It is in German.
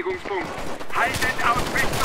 Betätigungspunkt. Haltet Ausblick!